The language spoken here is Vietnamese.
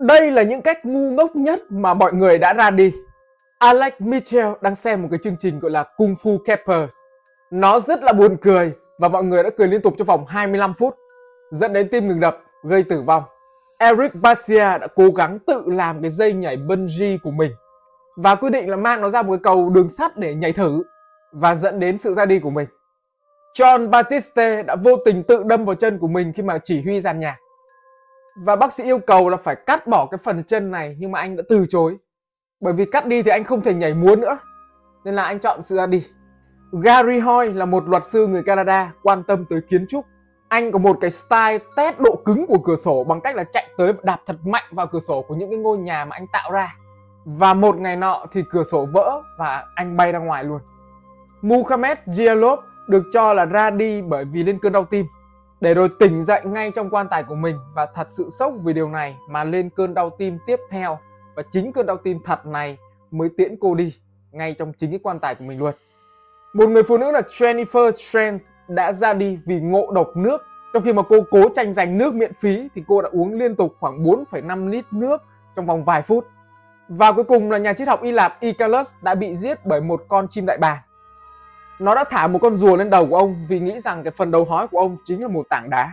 Đây là những cách ngu ngốc nhất mà mọi người đã ra đi. Alex Mitchell đang xem một cái chương trình gọi là Kung Fu Capers. Nó rất là buồn cười và mọi người đã cười liên tục trong vòng 25 phút, dẫn đến tim ngừng đập, gây tử vong. Eric Basia đã cố gắng tự làm cái dây nhảy bungee của mình và quyết định là mang nó ra một cái cầu đường sắt để nhảy thử và dẫn đến sự ra đi của mình. John Batiste đã vô tình tự đâm vào chân của mình khi mà chỉ huy dàn nhạc. Và bác sĩ yêu cầu là phải cắt bỏ cái phần chân này, nhưng mà anh đã từ chối. Bởi vì cắt đi thì anh không thể nhảy múa nữa. Nên là anh chọn sự ra đi. Gary Hoy là một luật sư người Canada quan tâm tới kiến trúc. Anh có một cái style test độ cứng của cửa sổ bằng cách là chạy tới và đạp thật mạnh vào cửa sổ của những cái ngôi nhà mà anh tạo ra. Và một ngày nọ thì cửa sổ vỡ và anh bay ra ngoài luôn. Muhammad Diallo được cho là ra đi bởi vì lên cơn đau tim để rồi tỉnh dậy ngay trong quan tài của mình và thật sự sốc vì điều này mà lên cơn đau tim tiếp theo và chính cơn đau tim thật này mới tiễn cô đi ngay trong chính cái quan tài của mình luôn. Một người phụ nữ là Jennifer Trent đã ra đi vì ngộ độc nước trong khi mà cô cố tranh giành nước miễn phí thì cô đã uống liên tục khoảng 4,5 lít nước trong vòng vài phút. Và cuối cùng là nhà triết học Hy Lạp Icarus đã bị giết bởi một con chim đại bàng. Nó đã thả một con rùa lên đầu của ông vì nghĩ rằng cái phần đầu hói của ông chính là một tảng đá.